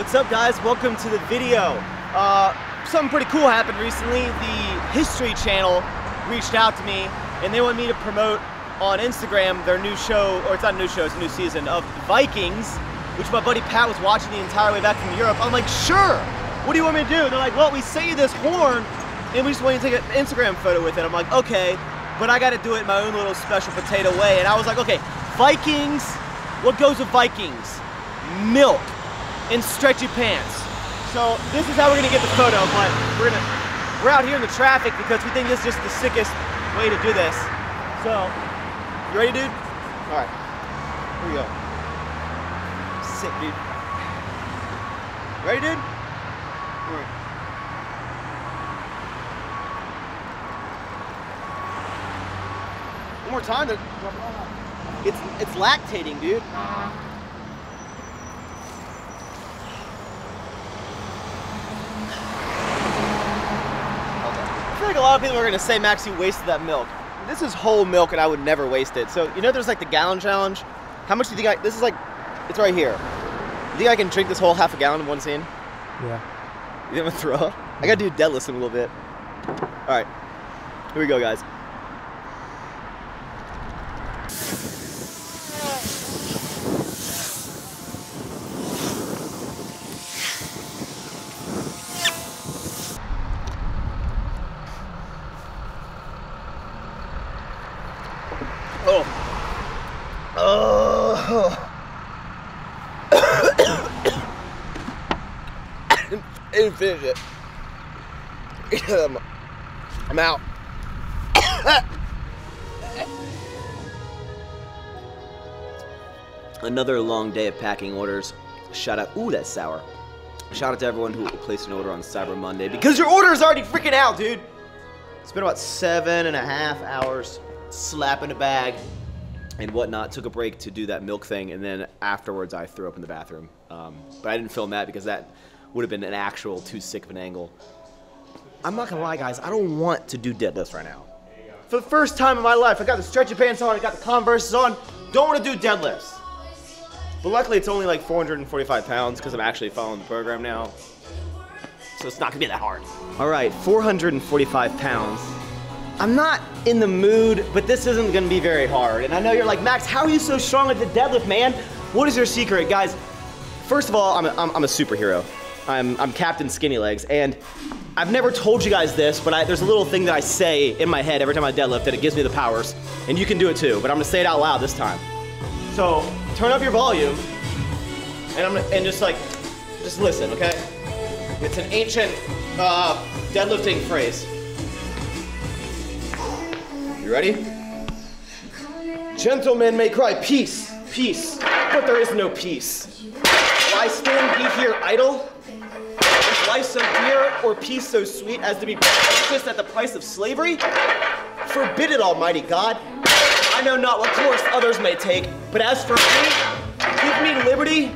What's up guys? Welcome to the video. Uh, something pretty cool happened recently. The History Channel reached out to me and they want me to promote on Instagram their new show, or it's not a new show, it's a new season of Vikings, which my buddy Pat was watching the entire way back from Europe. I'm like, sure, what do you want me to do? They're like, well, we sent you this horn and we just want you to take an Instagram photo with it. I'm like, okay, but I gotta do it my own little special potato way. And I was like, okay, Vikings, what goes with Vikings? Milk and stretchy pants. So this is how we're gonna get the photo, but we're gonna, we're out here in the traffic because we think this is just the sickest way to do this. So, you ready, dude? All right, here we go. Sick, dude. Ready, dude? All right. One more time. It's it's lactating, dude. I feel like a lot of people are gonna say Max, you wasted that milk. This is whole milk, and I would never waste it. So you know, there's like the gallon challenge. How much do you think I? This is like, it's right here. You think I can drink this whole half a gallon in one scene? Yeah. You think I'm gonna throw up? I gotta do deadlifts in a little bit. All right, here we go, guys. Oh. Oh. I didn't finish it. I'm, out. Another long day of packing orders. Shout out. Ooh, that's sour. Shout out to everyone who placed an order on Cyber Monday because your order is already freaking out, dude. It's been about seven and a half hours slapping a bag and whatnot. Took a break to do that milk thing, and then afterwards I threw up in the bathroom. Um, but I didn't film that because that would have been an actual too sick of an angle. I'm not gonna lie, guys. I don't want to do deadlifts right now. For the first time in my life, I got the stretchy pants on, I got the Converses on. Don't want to do deadlifts. But luckily, it's only like 445 pounds because I'm actually following the program now. So it's not gonna be that hard. All right, 445 pounds. I'm not in the mood, but this isn't gonna be very hard. And I know you're like, Max, how are you so strong at the deadlift, man? What is your secret? Guys, first of all, I'm a, I'm, I'm a superhero. I'm, I'm Captain Skinny Legs, and I've never told you guys this, but I, there's a little thing that I say in my head every time I deadlift that it gives me the powers, and you can do it too, but I'm gonna say it out loud this time. So, turn up your volume, and I'm and just like, just listen, okay? It's an ancient uh, deadlifting phrase. You ready? Gentlemen may cry peace, peace, but there is no peace. Why stand here idle? Life so dear or peace so sweet as to be purchased at the price of slavery? Forbid it, Almighty God. I know not what course others may take, but as for me, give me liberty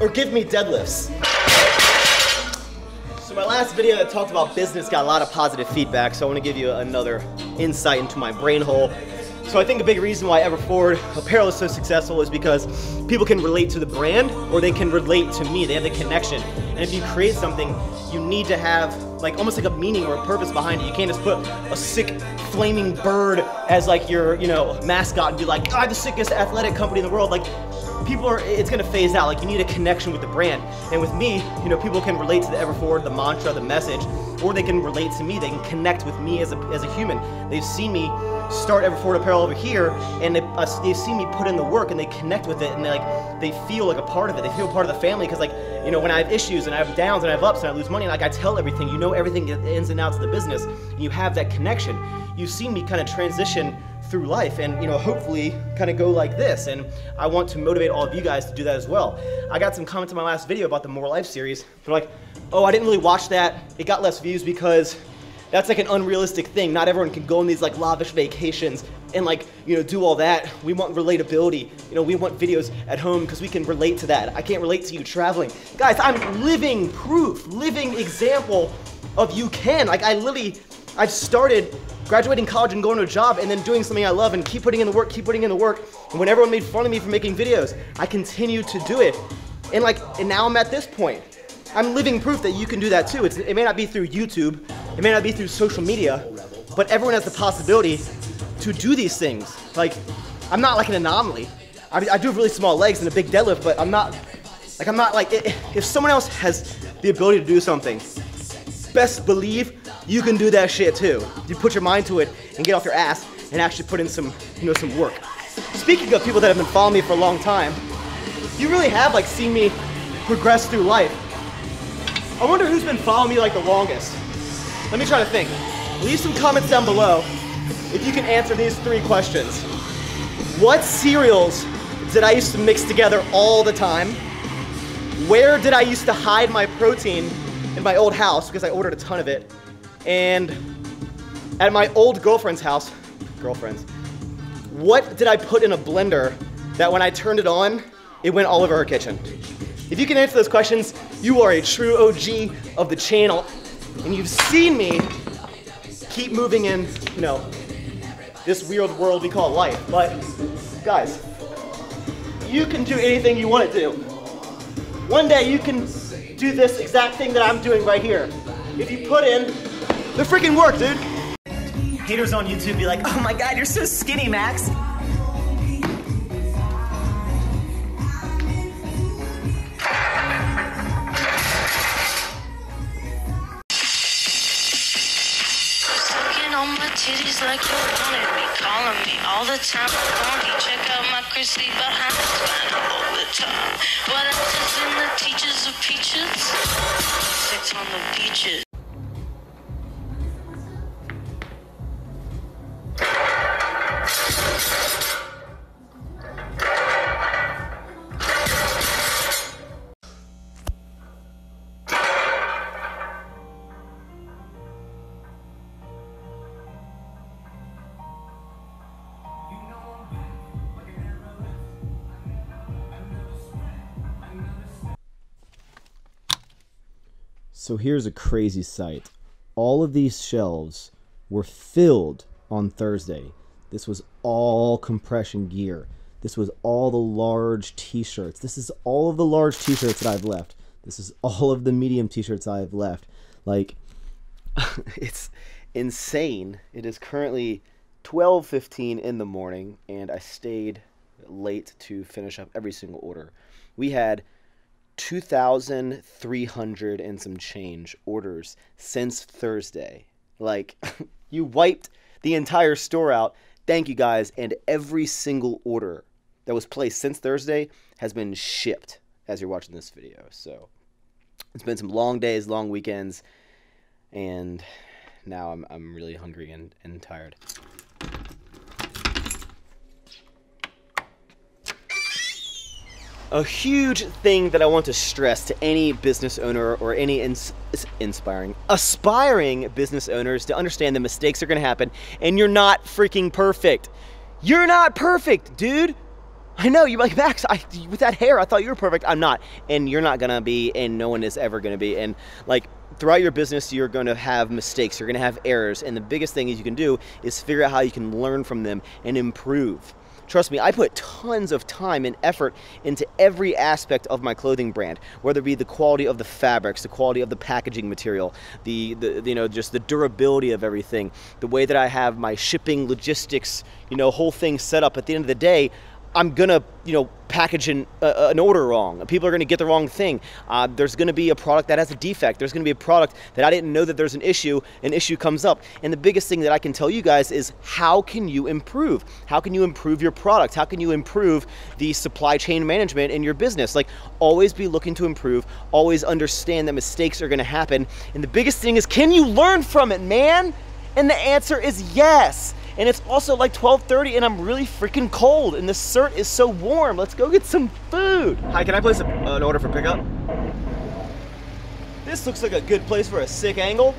or give me deadlifts. So my last video that talked about business got a lot of positive feedback, so I want to give you another insight into my brain hole. So I think a big reason why Everforward Apparel is so successful is because people can relate to the brand or they can relate to me. They have the connection. And if you create something, you need to have like almost like a meaning or a purpose behind it. You can't just put a sick flaming bird as like your, you know, mascot and be like, I'm the sickest athletic company in the world. Like people are, it's gonna phase out. Like you need a connection with the brand. And with me, you know, people can relate to the Everforward, the mantra, the message, or they can relate to me. They can connect with me as a, as a human. They've seen me start Everforward Apparel over here, and they, uh, they've seen me put in the work, and they connect with it, and they like they feel like a part of it. They feel part of the family because like you know when I have issues and I have downs and I have ups and I lose money, like I tell everything. You know everything, ins and outs of the business, and you have that connection. You've seen me kind of transition through life and you know hopefully kind of go like this and I want to motivate all of you guys to do that as well. I got some comments in my last video about the More Life series. They're like, oh I didn't really watch that. It got less views because that's like an unrealistic thing. Not everyone can go on these like lavish vacations and like, you know, do all that. We want relatability. You know, we want videos at home because we can relate to that. I can't relate to you traveling. Guys, I'm living proof, living example of you can. Like I literally, I've started graduating college and going to a job and then doing something I love and keep putting in the work, keep putting in the work. And when everyone made fun of me for making videos, I continue to do it. And like, and now I'm at this point. I'm living proof that you can do that too. It's, it may not be through YouTube, it may not be through social media, but everyone has the possibility to do these things. Like, I'm not like an anomaly. I, I do have really small legs and a big deadlift, but I'm not, like, I'm not like, if someone else has the ability to do something, best believe you can do that shit too. You put your mind to it and get off your ass and actually put in some, you know, some work. Speaking of people that have been following me for a long time, you really have like seen me progress through life. I wonder who's been following me like the longest. Let me try to think. Leave some comments down below if you can answer these three questions. What cereals did I used to mix together all the time? Where did I used to hide my protein in my old house because I ordered a ton of it? And at my old girlfriend's house, girlfriend's, what did I put in a blender that when I turned it on, it went all over her kitchen? If you can answer those questions, you are a true OG of the channel, and you've seen me keep moving in, you know, this weird world we call life. But guys, you can do anything you want to do. One day you can do this exact thing that I'm doing right here. If you put in the freaking work, dude. Haters on YouTube be like, oh my god, you're so skinny, Max. titties like you wanted me, calling me all the time. Check out my Chrissy behind the spine all the time. What else is in the teachers of peaches? Six on the beaches. So here's a crazy sight. All of these shelves were filled on Thursday. This was all compression gear. This was all the large t-shirts. This is all of the large t-shirts that I've left. This is all of the medium t-shirts I've left. Like it's insane. It is currently 12:15 in the morning and I stayed late to finish up every single order. We had 2,300 and some change orders since Thursday. Like, you wiped the entire store out. Thank you guys. And every single order that was placed since Thursday has been shipped as you're watching this video. So, it's been some long days, long weekends, and now I'm, I'm really hungry and, and tired. A huge thing that I want to stress to any business owner or any ins inspiring, aspiring business owners to understand that mistakes are going to happen and you're not freaking perfect. You're not perfect, dude. I know you're like Max. I, with that hair, I thought you were perfect. I'm not, and you're not gonna be, and no one is ever gonna be. And like throughout your business, you're gonna have mistakes. You're gonna have errors, and the biggest thing is you can do is figure out how you can learn from them and improve. Trust me, I put tons of time and effort into every aspect of my clothing brand, whether it be the quality of the fabrics, the quality of the packaging material, the, the you know just the durability of everything, the way that I have my shipping, logistics, you know, whole thing set up. At the end of the day, I'm gonna, you know, package an, uh, an order wrong. People are gonna get the wrong thing. Uh, there's gonna be a product that has a defect. There's gonna be a product that I didn't know that there's an issue. An issue comes up, and the biggest thing that I can tell you guys is how can you improve? How can you improve your product? How can you improve the supply chain management in your business? Like, always be looking to improve. Always understand that mistakes are gonna happen. And the biggest thing is, can you learn from it, man? And the answer is yes and it's also like 12.30 and I'm really freaking cold and the cert is so warm. Let's go get some food. Hi, can I place a, an order for pickup? This looks like a good place for a sick angle.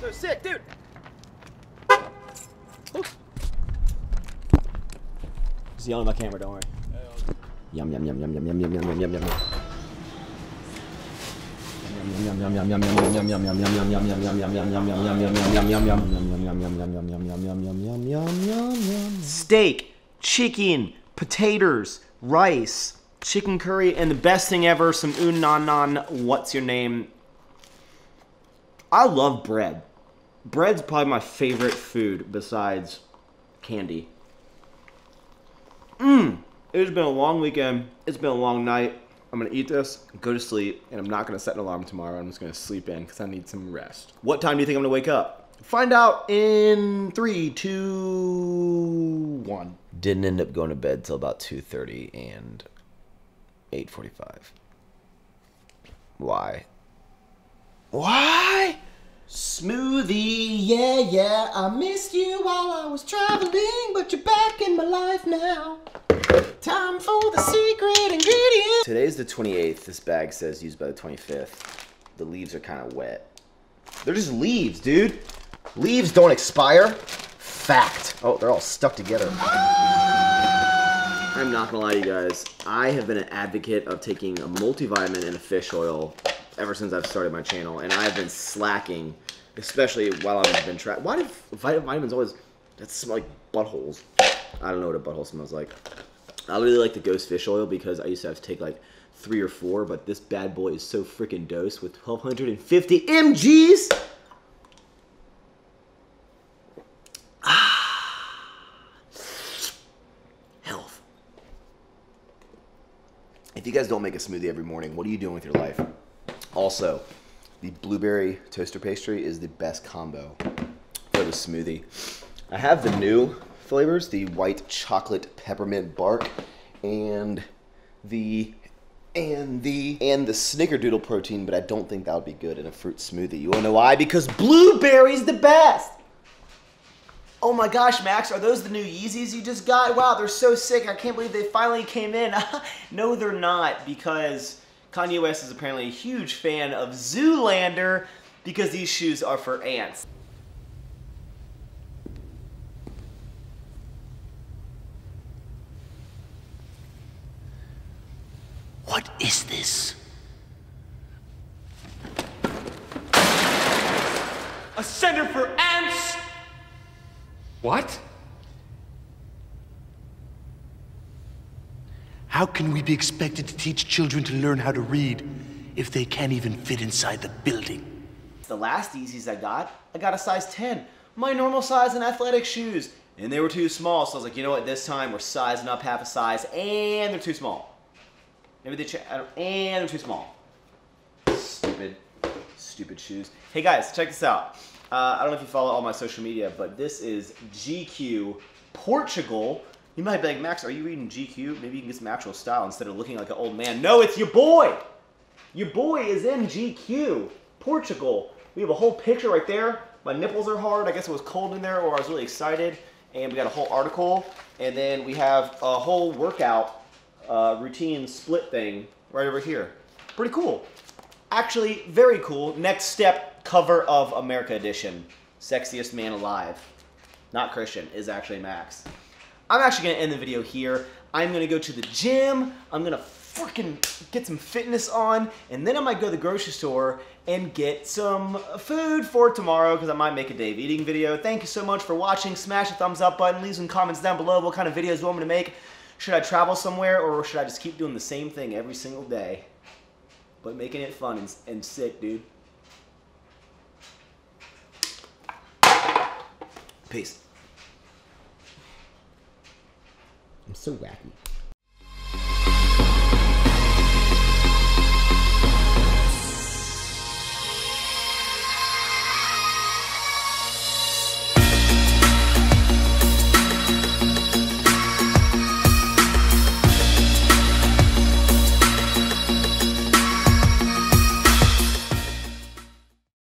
So sick, dude. Just yelling at my camera, don't worry. Yum, yum, yum, yum, yum, yum, yum, yum, yum, yum, yum. yum. Steak, chicken, potatoes, rice, chicken curry, and the best thing ever, some un non non. What's your name? I love bread. Bread's probably my favorite food besides candy. Mmm. It's been a long weekend. It's been a long night. I'm gonna eat this, go to sleep, and I'm not gonna set an alarm tomorrow. I'm just gonna sleep in because I need some rest. What time do you think I'm gonna wake up? Find out in three, two, one. Didn't end up going to bed till about 2:30 and 8:45. Why? Why? Smoothie, yeah, yeah. I missed you while I was traveling, but life now. Time for the secret ingredient. Today's the 28th. This bag says used by the 25th. The leaves are kind of wet. They're just leaves, dude. Leaves don't expire. Fact. Oh, they're all stuck together. I'm not gonna lie to you guys. I have been an advocate of taking a multivitamin and a fish oil ever since I've started my channel, and I've been slacking, especially while I've been trying. Why do vitamins always that smell like buttholes? I don't know what a butthole smells like. I really like the Ghost fish oil because I used to have to take like three or four, but this bad boy is so freaking dose with 1250 mg's. Ah, health. If you guys don't make a smoothie every morning, what are you doing with your life? Also, the blueberry toaster pastry is the best combo for the smoothie. I have the new flavors, the white chocolate peppermint bark and the and the and the snickerdoodle protein, but I don't think that would be good in a fruit smoothie. You wanna know why? Because blueberry's the best! Oh my gosh, Max, are those the new Yeezys you just got? Wow, they're so sick. I can't believe they finally came in. no, they're not, because Kanye West is apparently a huge fan of Zoolander because these shoes are for ants. What is this? A center for ants? What? How can we expected to teach children to learn how to read if they can't even fit inside the building? The last Yeezys I got, I got a size 10. My normal size in athletic shoes. And they were too small, so I was like, you know what, this time we're sizing up half a size, and they're too small. Maybe they, ch and they're too small. Stupid, stupid shoes. Hey guys, check this out. Uh, I don't know if you follow all my social media, but this is GQ Portugal. You might be like, Max, are you reading GQ? Maybe you can get some actual style instead of looking like an old man. No, it's your boy. Your boy is in GQ Portugal. We have a whole picture right there. My nipples are hard. I guess it was cold in there, or I was really excited. And we got a whole article, and then we have a whole workout uh, routine split thing right over here. Pretty cool. Actually, very cool. Next step cover of America edition. Sexiest man alive. Not Christian, is actually Max. I'm actually gonna end the video here. I'm gonna go to the gym. I'm gonna freaking get some fitness on, and then I might go to the grocery store and get some food for tomorrow because I might make a Dave eating video. Thank you so much for watching. Smash the thumbs up button. Leave some comments down below what kind of videos you want me to make. Should I travel somewhere or should I just keep doing the same thing every single day? But making it fun and, and sick, dude. Peace. I'm so wacky.